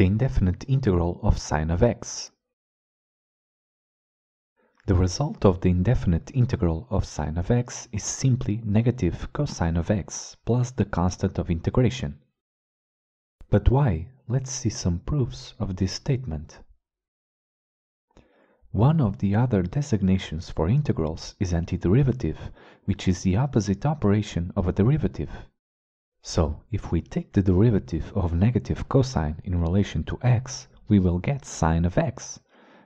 the indefinite integral of sine of x. The result of the indefinite integral of sine of x is simply negative cosine of x plus the constant of integration. But why? Let's see some proofs of this statement. One of the other designations for integrals is antiderivative, which is the opposite operation of a derivative. So, if we take the derivative of negative cosine in relation to x, we will get sine of x.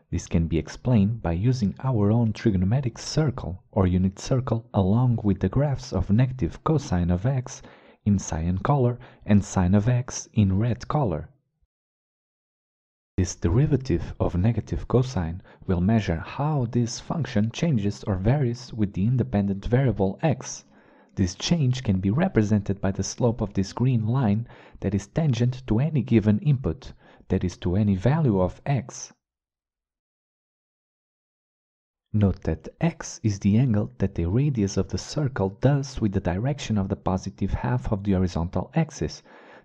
This can be explained by using our own trigonometric circle or unit circle along with the graphs of negative cosine of x in cyan color and sine of x in red color. This derivative of negative cosine will measure how this function changes or varies with the independent variable x. This change can be represented by the slope of this green line that is tangent to any given input, that is to any value of x. Note that x is the angle that the radius of the circle does with the direction of the positive half of the horizontal axis.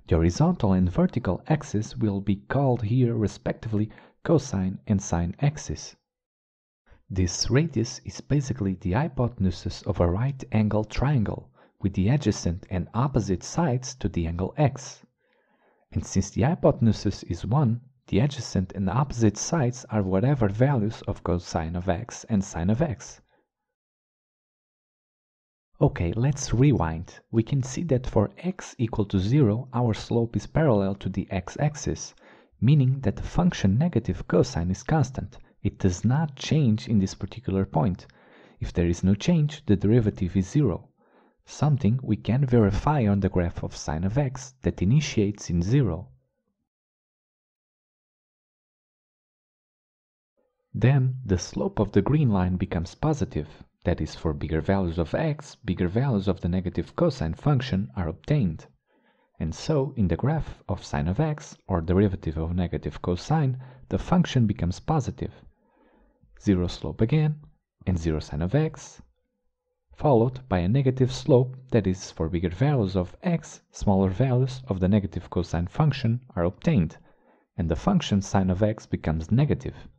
The horizontal and vertical axis will be called here respectively cosine and sine axis. This radius is basically the hypotenuse of a right angle triangle with the adjacent and opposite sides to the angle x. And since the hypotenuse is 1, the adjacent and opposite sides are whatever values of cosine of x and sine of x. Okay, let's rewind. We can see that for x equal to 0, our slope is parallel to the x-axis, meaning that the function negative cosine is constant it does not change in this particular point. If there is no change, the derivative is zero, something we can verify on the graph of sine of x that initiates in zero. Then the slope of the green line becomes positive, that is for bigger values of x, bigger values of the negative cosine function are obtained. And so in the graph of sine of x, or derivative of negative cosine, the function becomes positive. 0 slope again, and 0 sine of x, followed by a negative slope that is for bigger values of x, smaller values of the negative cosine function are obtained, and the function sine of x becomes negative.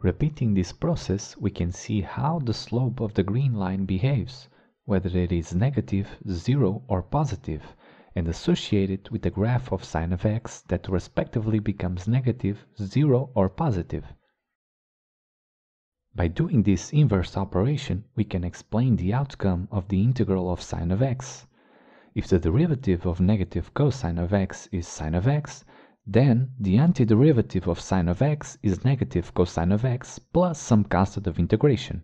Repeating this process, we can see how the slope of the green line behaves, whether it is negative, zero, or positive, and associate it with the graph of sine of x that respectively becomes negative, 0 or positive. By doing this inverse operation, we can explain the outcome of the integral of sine of x. If the derivative of negative cosine of x is sine of x, then the antiderivative of sine of x is negative cosine of x plus some constant of integration.